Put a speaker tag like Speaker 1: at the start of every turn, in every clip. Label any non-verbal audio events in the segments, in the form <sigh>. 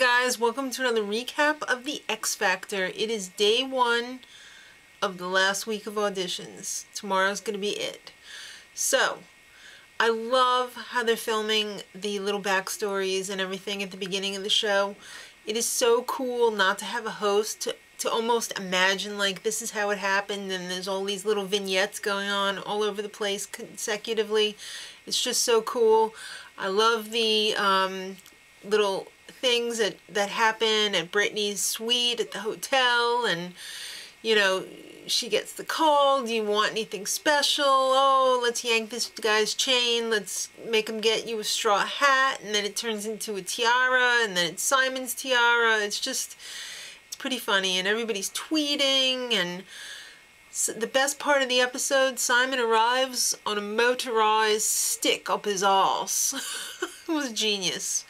Speaker 1: guys, welcome to another recap of the X Factor. It is day one of the last week of auditions. Tomorrow's going to be it. So, I love how they're filming the little backstories and everything at the beginning of the show. It is so cool not to have a host to, to almost imagine like this is how it happened and there's all these little vignettes going on all over the place consecutively. It's just so cool. I love the um, little things that, that happen at Britney's suite at the hotel and, you know, she gets the call, do you want anything special? Oh, let's yank this guy's chain, let's make him get you a straw hat, and then it turns into a tiara, and then it's Simon's tiara. It's just, it's pretty funny, and everybody's tweeting, and the best part of the episode, Simon arrives on a motorized stick up his ass. <laughs> it was genius.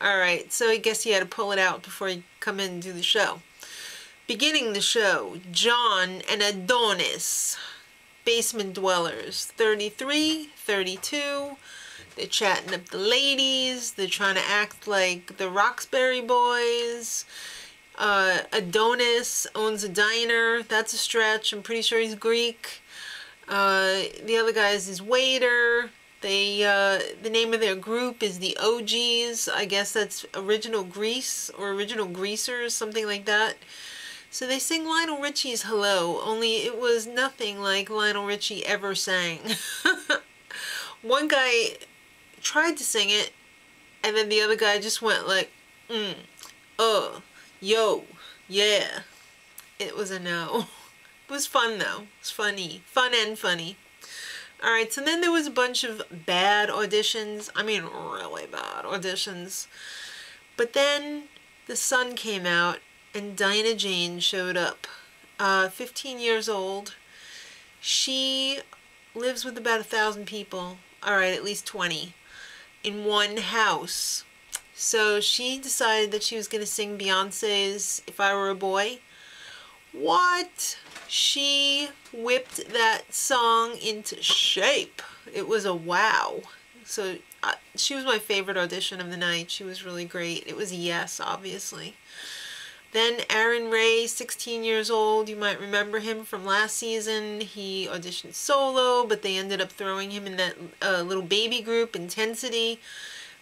Speaker 1: Alright, so I guess he had to pull it out before he come in and do the show. Beginning the show, John and Adonis, basement dwellers, 33, 32. They're chatting up the ladies. They're trying to act like the Roxbury boys. Uh, Adonis owns a diner. That's a stretch. I'm pretty sure he's Greek. Uh, the other guy is his waiter. They, uh, the name of their group is the OGs. I guess that's Original Grease or Original Greasers, something like that. So they sing Lionel Richie's Hello, only it was nothing like Lionel Richie ever sang. <laughs> One guy tried to sing it, and then the other guy just went like, mm, uh, yo, yeah. It was a no. <laughs> It was fun though. It was funny. Fun and funny. Alright, so then there was a bunch of bad auditions. I mean, really bad auditions. But then the sun came out and Dinah Jane showed up. Uh, 15 years old. She lives with about a thousand people. Alright, at least 20. In one house. So she decided that she was going to sing Beyonce's If I Were a Boy. What? She whipped that song into shape. It was a wow. So uh, she was my favorite audition of the night. She was really great. It was yes, obviously. Then Arin Ray, 16 years old. You might remember him from last season. He auditioned solo, but they ended up throwing him in that uh, little baby group, Intensity,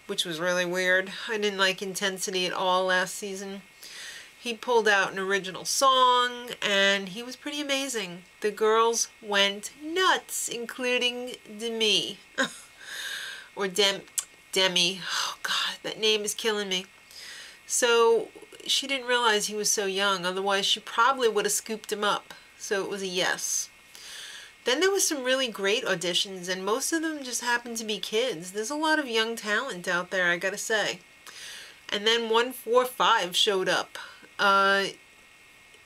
Speaker 1: which was really weird. I didn't like Intensity at all last season he pulled out an original song and he was pretty amazing. The girls went nuts, including Demi. <laughs> or Dem Demi. Oh god, that name is killing me. So she didn't realize he was so young, otherwise she probably would have scooped him up. So it was a yes. Then there was some really great auditions and most of them just happened to be kids. There's a lot of young talent out there, I gotta say. And then 145 showed up. Uh,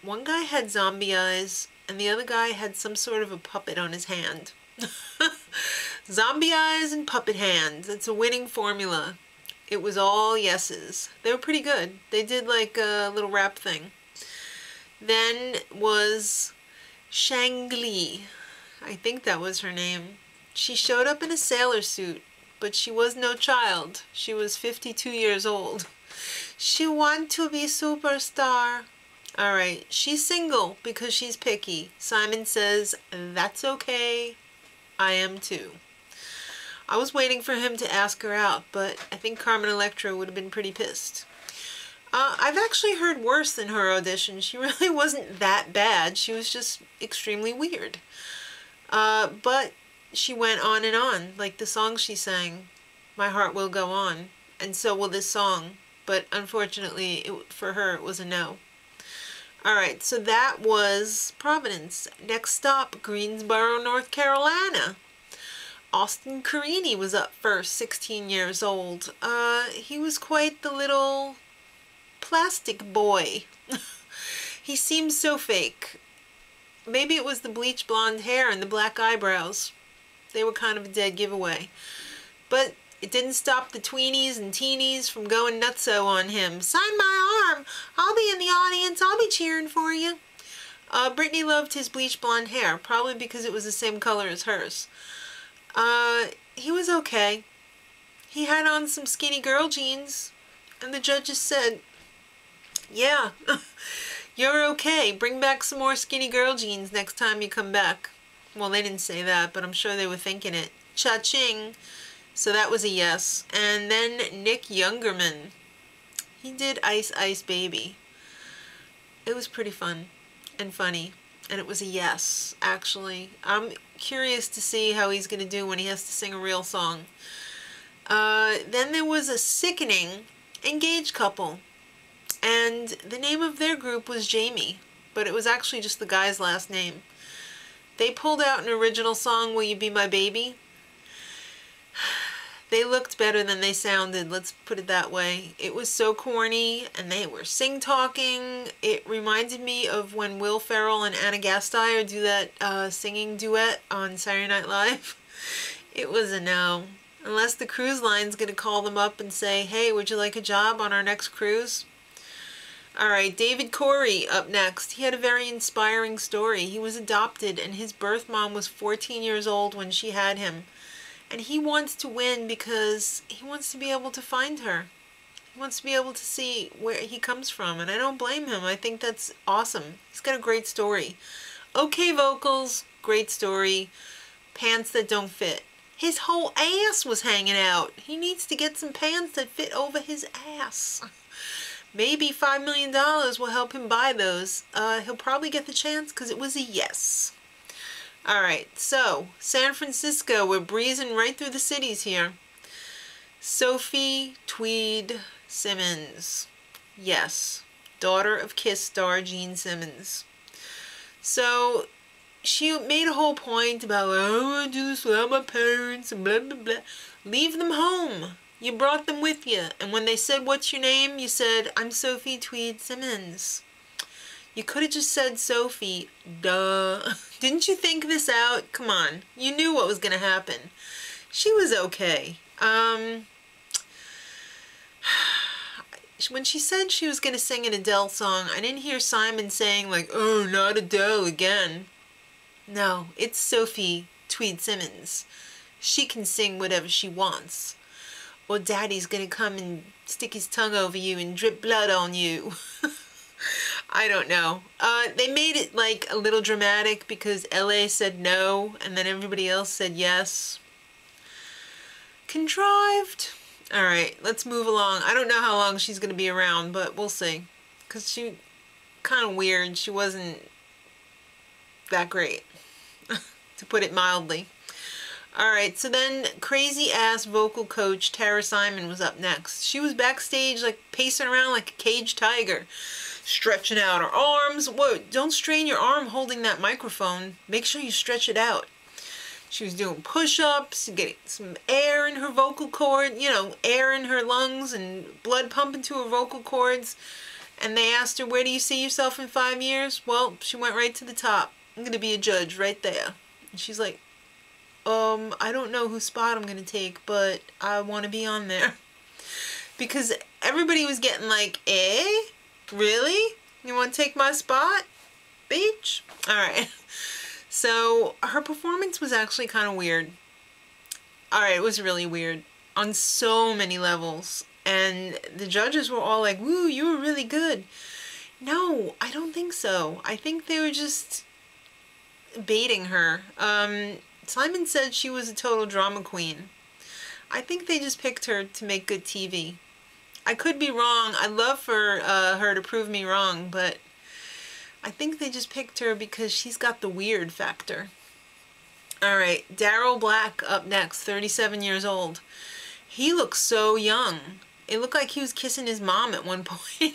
Speaker 1: one guy had zombie eyes, and the other guy had some sort of a puppet on his hand. <laughs> zombie eyes and puppet hands. It's a winning formula. It was all yeses. They were pretty good. They did like a little rap thing. Then was Shangli. I think that was her name. She showed up in a sailor suit, but she was no child. She was 52 years old. She want to be superstar. All right, she's single because she's picky. Simon says, that's okay. I am too. I was waiting for him to ask her out, but I think Carmen Electra would have been pretty pissed. Uh, I've actually heard worse than her audition. She <laughs> really wasn't that bad. She was just extremely weird. Uh, but she went on and on, like the song she sang, My Heart Will Go On, and so will this song but unfortunately it, for her it was a no. Alright, so that was Providence. Next stop, Greensboro, North Carolina. Austin Carini was up first, 16 years old. Uh, he was quite the little plastic boy. <laughs> he seemed so fake. Maybe it was the bleach blonde hair and the black eyebrows. They were kind of a dead giveaway. But it didn't stop the tweenies and teenies from going nutso on him. Sign my arm. I'll be in the audience. I'll be cheering for you. Uh, Britney loved his bleach blonde hair, probably because it was the same color as hers. Uh, he was okay. He had on some skinny girl jeans, and the judges said, Yeah, <laughs> you're okay. Bring back some more skinny girl jeans next time you come back. Well, they didn't say that, but I'm sure they were thinking it. Cha-ching. So that was a yes. And then Nick Youngerman. He did Ice Ice Baby. It was pretty fun and funny. And it was a yes, actually. I'm curious to see how he's going to do when he has to sing a real song. Uh, then there was a sickening engaged couple. And the name of their group was Jamie. But it was actually just the guy's last name. They pulled out an original song, Will You Be My Baby? They looked better than they sounded, let's put it that way. It was so corny, and they were sing-talking. It reminded me of when Will Ferrell and Anna Gasteyer do that uh, singing duet on Saturday Night Live. <laughs> It was a no. Unless the cruise line's going to call them up and say, hey, would you like a job on our next cruise? All right, David Corey up next. He had a very inspiring story. He was adopted, and his birth mom was 14 years old when she had him. And he wants to win because he wants to be able to find her. He wants to be able to see where he comes from. And I don't blame him. I think that's awesome. He's got a great story. Okay vocals, great story. Pants that don't fit. His whole ass was hanging out. He needs to get some pants that fit over his ass. <laughs> Maybe $5 million will help him buy those. Uh, he'll probably get the chance because it was a yes. Alright, so San Francisco, we're breezing right through the cities here. Sophie Tweed Simmons. Yes, daughter of Kiss star Gene Simmons. So she made a whole point about, oh, I want to do this without my parents and blah, blah, blah. Leave them home. You brought them with you. And when they said, what's your name? You said, I'm Sophie Tweed Simmons. You could have just said Sophie. Duh. <laughs> Didn't you think this out? Come on. You knew what was going to happen. She was okay. Um, <sighs> when she said she was going to sing an Adele song, I didn't hear Simon saying like, oh, not Adele again. No, it's Sophie Tweed Simmons. She can sing whatever she wants. Or daddy's going to come and stick his tongue over you and drip blood on you. <laughs> I don't know. Uh, they made it like a little dramatic because LA said no and then everybody else said yes. Contrived. Alright, let's move along. I don't know how long she's going to be around, but we'll see. Because she kind of weird. She wasn't that great, <laughs> to put it mildly. Alright, so then crazy ass vocal coach Tara Simon was up next. She was backstage like pacing around like a caged tiger stretching out her arms. Whoa, don't strain your arm holding that microphone. Make sure you stretch it out. She was doing push-ups, getting some air in her vocal cord, you know, air in her lungs and blood pumping to her vocal cords. And they asked her, where do you see yourself in five years? Well, she went right to the top. I'm going to be a judge right there. And she's like, um, I don't know whose spot I'm going to take, but I want to be on there. <laughs> Because everybody was getting like, eh? Really? You want to take my spot? Beach? Alright. <laughs> So, her performance was actually kind of weird. Alright, it was really weird. On so many levels. And the judges were all like, woo, you were really good. No, I don't think so. I think they were just baiting her. Um, Simon said she was a total drama queen. I think they just picked her to make good TV. I could be wrong. I'd love for uh, her to prove me wrong, but I think they just picked her because she's got the weird factor. Alright, Daryl Black up next, 37 years old. He looks so young. It looked like he was kissing his mom at one <laughs> point.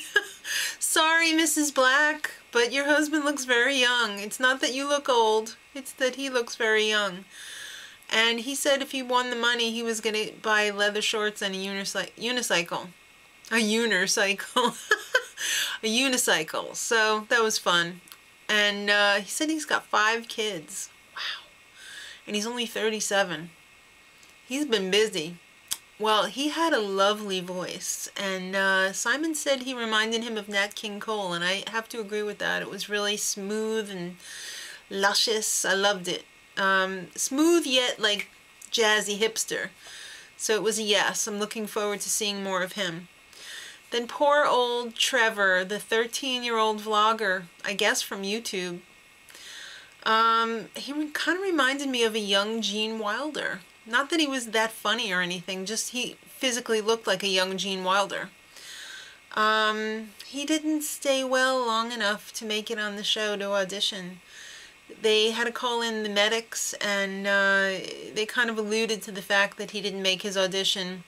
Speaker 1: Sorry, Mrs. Black, but your husband looks very young. It's not that you look old, it's that he looks very young. And he said if he won the money, he was going to buy leather shorts and a unicycle a unicycle. <laughs> a unicycle. So that was fun. And uh, he said he's got five kids. Wow. And he's only 37. He's been busy. Well, he had a lovely voice. And uh, Simon said he reminded him of Nat King Cole. And I have to agree with that. It was really smooth and luscious. I loved it. Um, smooth yet like jazzy hipster. So it was a yes. I'm looking forward to seeing more of him. Then poor old Trevor, the 13 year old vlogger, I guess from YouTube, um, he kind of reminded me of a young Gene Wilder. Not that he was that funny or anything, just he physically looked like a young Gene Wilder. Um, he didn't stay well long enough to make it on the show to audition. They had to call in the medics and uh, they kind of alluded to the fact that he didn't make his audition.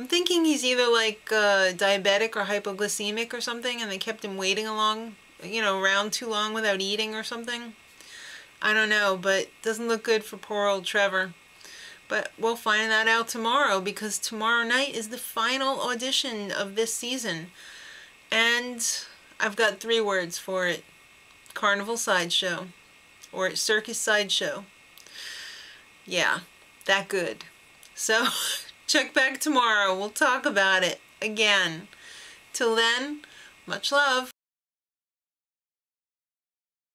Speaker 1: I'm thinking he's either like uh, diabetic or hypoglycemic or something and they kept him waiting along, you know, around too long without eating or something. I don't know, but doesn't look good for poor old Trevor. But we'll find that out tomorrow because tomorrow night is the final audition of this season. And I've got three words for it. Carnival Sideshow. Or Circus Sideshow. Yeah, that good. So, <laughs> check back tomorrow. We'll talk about it again. Till then, much love.